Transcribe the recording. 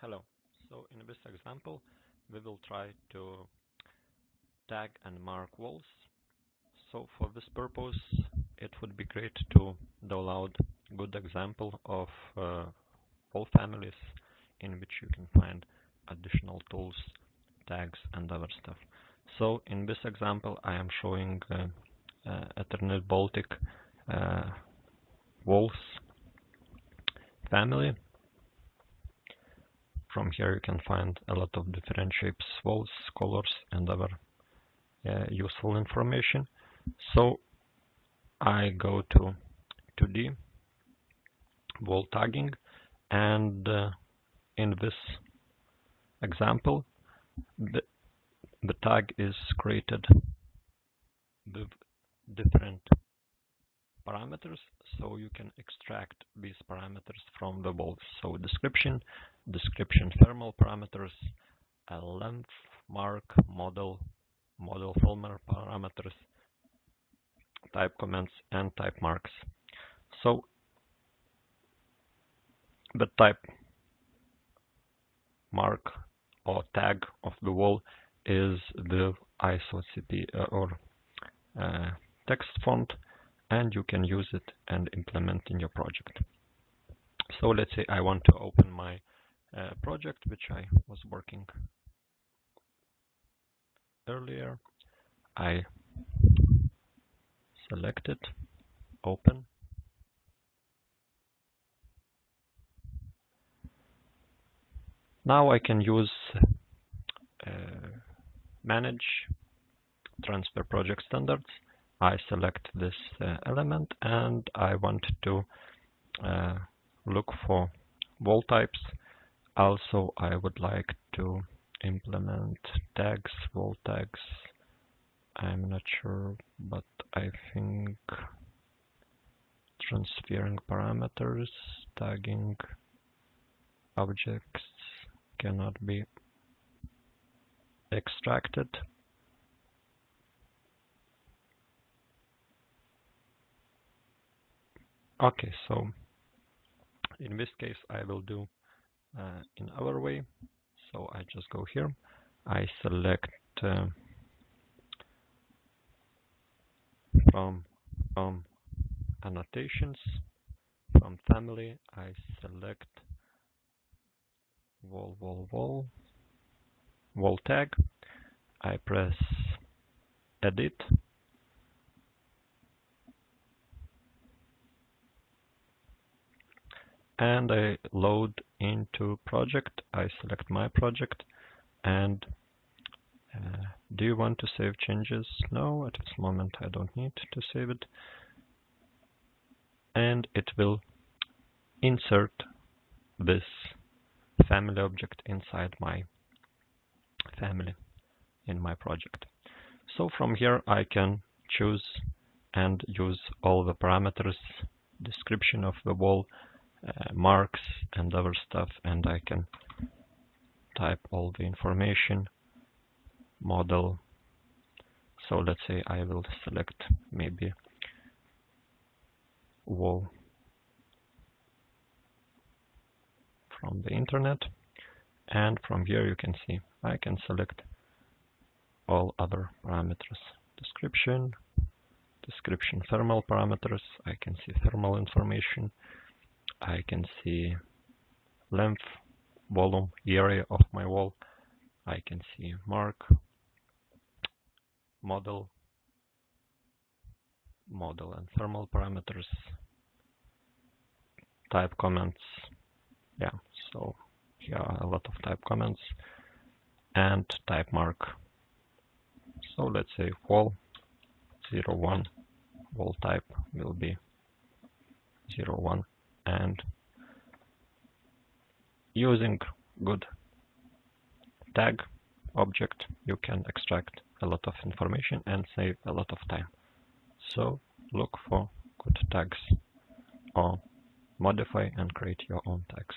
Hello. So in this example, we will try to tag and mark walls. So for this purpose, it would be great to download good example of uh, wall families in which you can find additional tools, tags and other stuff. So in this example, I am showing uh, uh, Eternate Baltic uh, walls family from here you can find a lot of different shapes, walls, colors and other uh, useful information. So I go to 2D wall tagging and uh, in this example the, the tag is created with different parameters so you can extract these parameters from the walls so description description thermal parameters length mark model model thermal parameters type comments and type marks. So the type mark or tag of the wall is the ISO CP uh, or uh, text font and you can use it and implement in your project. So let's say I want to open my uh, project which I was working earlier. I select it, open. Now I can use uh, manage transfer project standards I select this uh, element and I want to uh, look for wall types. Also, I would like to implement tags, wall tags. I'm not sure, but I think transferring parameters, tagging objects cannot be extracted. Okay, so in this case I will do uh, in our way. So I just go here, I select uh, from from annotations from family I select wall wall wall wall tag. I press edit and I load into project. I select my project and uh, do you want to save changes? No, at this moment I don't need to save it. And it will insert this family object inside my family in my project. So from here I can choose and use all the parameters, description of the wall, uh, marks and other stuff and I can type all the information model. So let's say I will select maybe wall from the internet and from here you can see I can select all other parameters. Description description thermal parameters I can see thermal information I can see length, volume, area of my wall. I can see mark, model, model and thermal parameters, type comments. Yeah, so here are a lot of type comments and type mark. So let's say wall 01 wall type will be 01 and using good tag object you can extract a lot of information and save a lot of time. So look for good tags or modify and create your own tags